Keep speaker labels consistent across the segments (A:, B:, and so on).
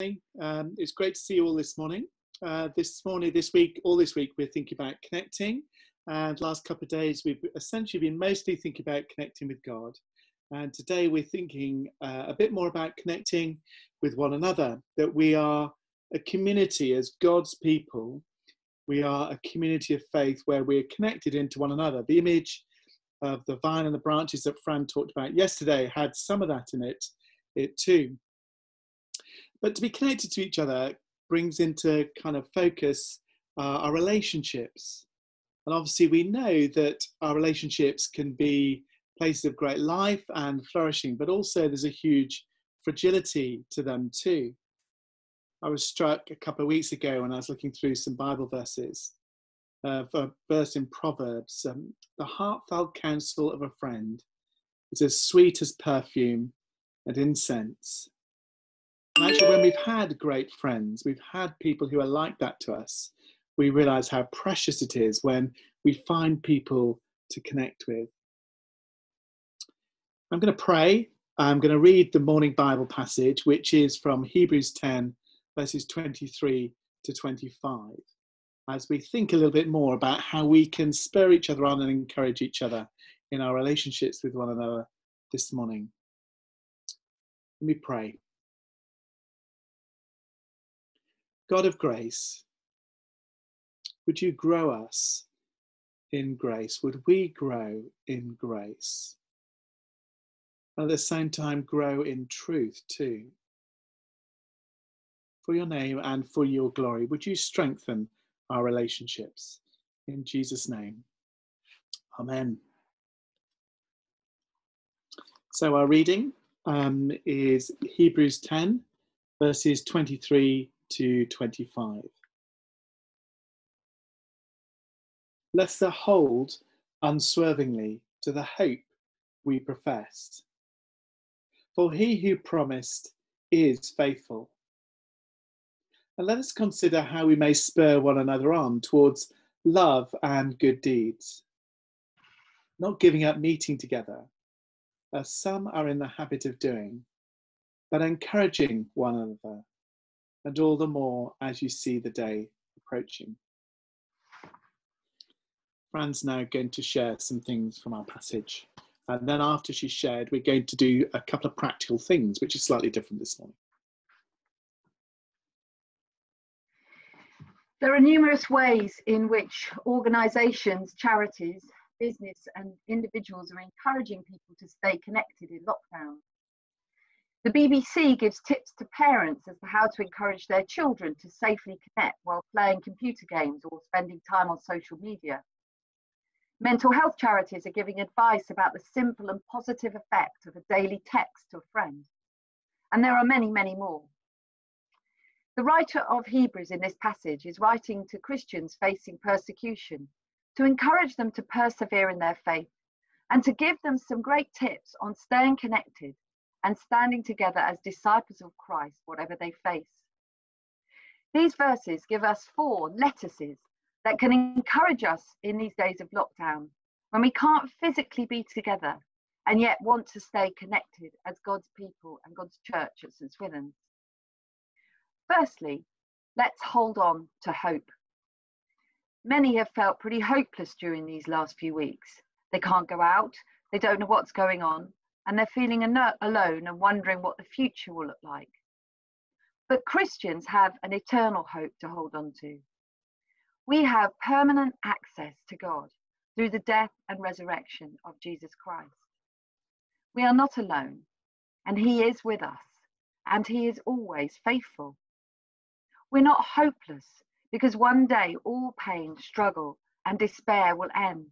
A: Um, it's great to see you all this morning. Uh, this morning, this week, all this week, we're thinking about connecting. And last couple of days, we've essentially been mostly thinking about connecting with God. And today, we're thinking uh, a bit more about connecting with one another. That we are a community as God's people. We are a community of faith where we're connected into one another. The image of the vine and the branches that Fran talked about yesterday had some of that in it, it too. But to be connected to each other brings into kind of focus uh, our relationships. And obviously, we know that our relationships can be places of great life and flourishing, but also there's a huge fragility to them too. I was struck a couple of weeks ago when I was looking through some Bible verses. Uh, a verse in Proverbs um, The heartfelt counsel of a friend is as sweet as perfume and incense. Actually, when we've had great friends, we've had people who are like that to us, we realize how precious it is when we find people to connect with. I'm going to pray. I'm going to read the morning Bible passage, which is from Hebrews 10, verses 23 to 25, as we think a little bit more about how we can spur each other on and encourage each other in our relationships with one another this morning. Let me pray. God of grace, would you grow us in grace? Would we grow in grace? At the same time, grow in truth too. For your name and for your glory, would you strengthen our relationships? In Jesus' name, Amen. So, our reading um, is Hebrews 10, verses 23 to 25. Let's hold unswervingly to the hope we professed. For he who promised is faithful. And let us consider how we may spur one another on towards love and good deeds, not giving up meeting together, as some are in the habit of doing, but encouraging one another and all the more as you see the day approaching. Fran's now going to share some things from our passage. And then after she's shared, we're going to do a couple of practical things, which is slightly different this morning.
B: There are numerous ways in which organisations, charities, business and individuals are encouraging people to stay connected in lockdown. The BBC gives tips to parents as to how to encourage their children to safely connect while playing computer games or spending time on social media. Mental health charities are giving advice about the simple and positive effect of a daily text to a friend. And there are many, many more. The writer of Hebrews in this passage is writing to Christians facing persecution to encourage them to persevere in their faith and to give them some great tips on staying connected and standing together as disciples of Christ, whatever they face. These verses give us four lettuces that can encourage us in these days of lockdown when we can't physically be together and yet want to stay connected as God's people and God's church at St. Swithin's. Firstly, let's hold on to hope. Many have felt pretty hopeless during these last few weeks. They can't go out, they don't know what's going on, and they're feeling alone and wondering what the future will look like. But Christians have an eternal hope to hold on to. We have permanent access to God through the death and resurrection of Jesus Christ. We are not alone, and He is with us, and He is always faithful. We're not hopeless because one day all pain, struggle, and despair will end,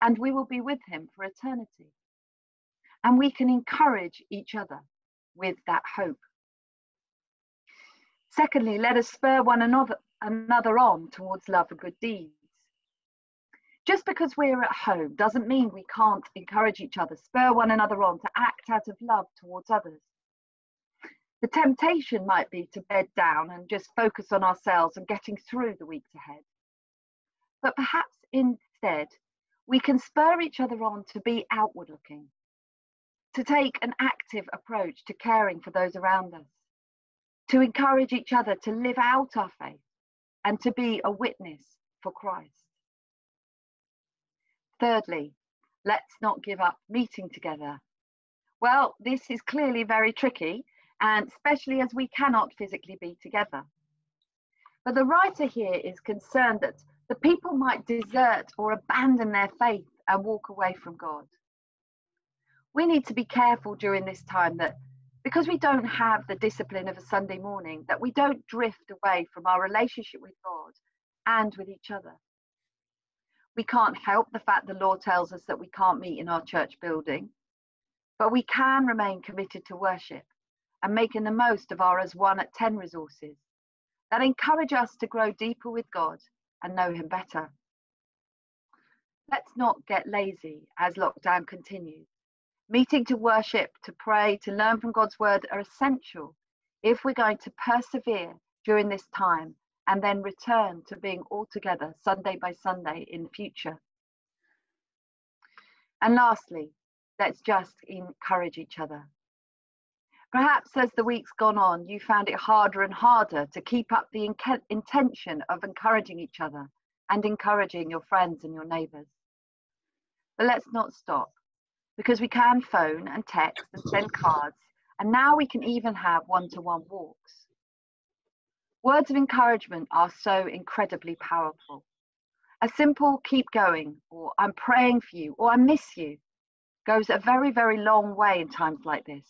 B: and we will be with Him for eternity and we can encourage each other with that hope. Secondly, let us spur one another, another on towards love and good deeds. Just because we're at home doesn't mean we can't encourage each other, spur one another on to act out of love towards others. The temptation might be to bed down and just focus on ourselves and getting through the weeks ahead. But perhaps instead, we can spur each other on to be outward looking, to take an active approach to caring for those around us, to encourage each other to live out our faith and to be a witness for Christ. Thirdly, let's not give up meeting together. Well, this is clearly very tricky, and especially as we cannot physically be together. But the writer here is concerned that the people might desert or abandon their faith and walk away from God. We need to be careful during this time that because we don't have the discipline of a Sunday morning, that we don't drift away from our relationship with God and with each other. We can't help the fact the law tells us that we can't meet in our church building, but we can remain committed to worship and making the most of our as one at 10 resources that encourage us to grow deeper with God and know Him better. Let's not get lazy as lockdown continues. Meeting to worship, to pray, to learn from God's word are essential if we're going to persevere during this time and then return to being all together Sunday by Sunday in the future. And lastly, let's just encourage each other. Perhaps as the week's gone on, you found it harder and harder to keep up the in- intention of encouraging each other and encouraging your friends and your neighbours. But let's not stop because we can phone and text and send cards, and now we can even have one to one walks. Words of encouragement are so incredibly powerful. A simple keep going, or I'm praying for you, or I miss you, goes a very, very long way in times like this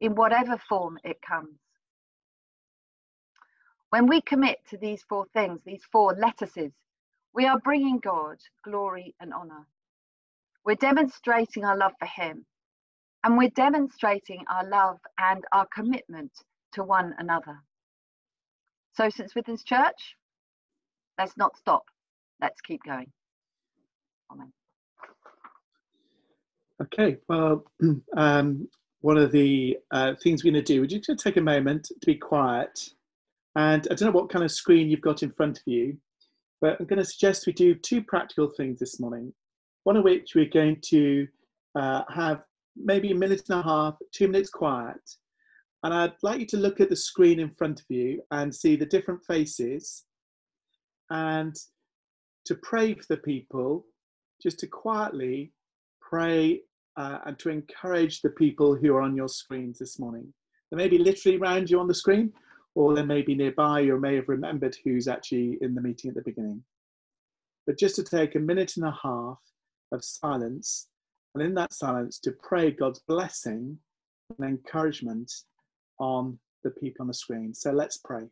B: in whatever form it comes. When we commit to these four things, these four lettuces, we are bringing God glory and honor. We're demonstrating our love for Him, and we're demonstrating our love and our commitment to one another. So, St. Swithin's Church, let's not stop. Let's keep going. Amen.
A: Okay, well, um, one of the uh, things we're going to do, would you just take a moment to be quiet. And I don't know what kind of screen you've got in front of you, but I'm going to suggest we do two practical things this morning. One of which we're going to uh, have maybe a minute and a half, two minutes quiet. And I'd like you to look at the screen in front of you and see the different faces and to pray for the people, just to quietly pray uh, and to encourage the people who are on your screens this morning. They may be literally around you on the screen, or they may be nearby or may have remembered who's actually in the meeting at the beginning. But just to take a minute and a half of silence, and in that silence to pray God's blessing and encouragement on the people on the screen. So let's pray.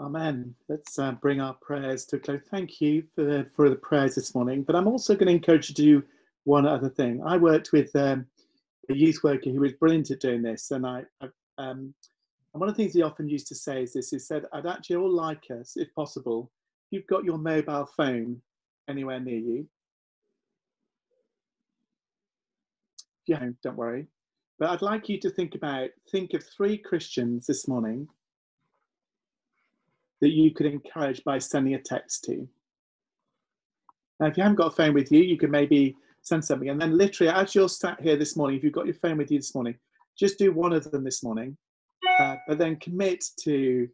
A: Amen. Let's uh, bring our prayers to a close. Thank you for the, for the prayers this morning. But I'm also going to encourage you to do one other thing. I worked with um, a youth worker who was brilliant at doing this, and I, I um, and one of the things he often used to say is this: he said, "I'd actually all like us, if possible, if you've got your mobile phone anywhere near you. Don't, don't worry. But I'd like you to think about think of three Christians this morning." That you could encourage by sending a text to. Now, if you haven't got a phone with you, you can maybe send something. And then, literally, as you're sat here this morning, if you've got your phone with you this morning, just do one of them this morning. Uh, but then commit to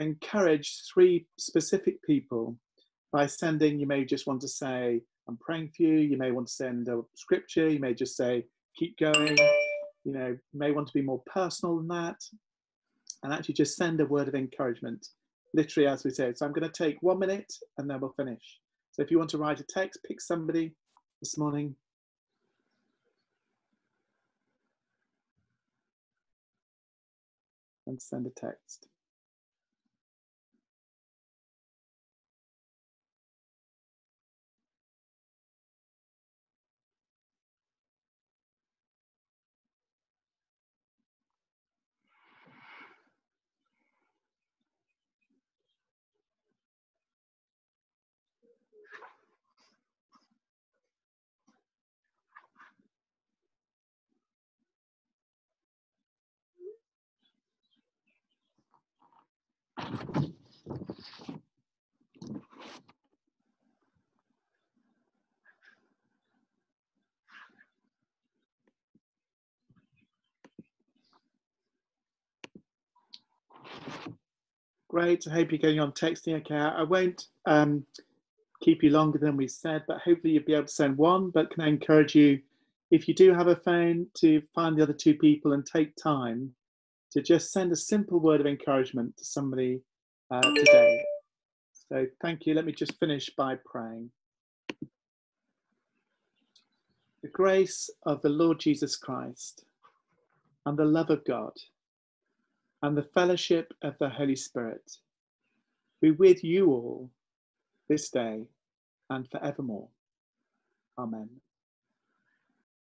A: encourage three specific people by sending. You may just want to say, I'm praying for you. You may want to send a scripture. You may just say, keep going. You know, you may want to be more personal than that. And actually just send a word of encouragement literally as we said. So I'm going to take one minute and then we'll finish. So if you want to write a text, pick somebody this morning. And send a text. Great. I hope you're going on texting. Okay, I won't um, keep you longer than we said, but hopefully you'll be able to send one. But can I encourage you, if you do have a phone, to find the other two people and take time to just send a simple word of encouragement to somebody uh, today. So thank you. Let me just finish by praying. The grace of the Lord Jesus Christ and the love of God and the fellowship of the Holy Spirit be with you all this day and forevermore. Amen.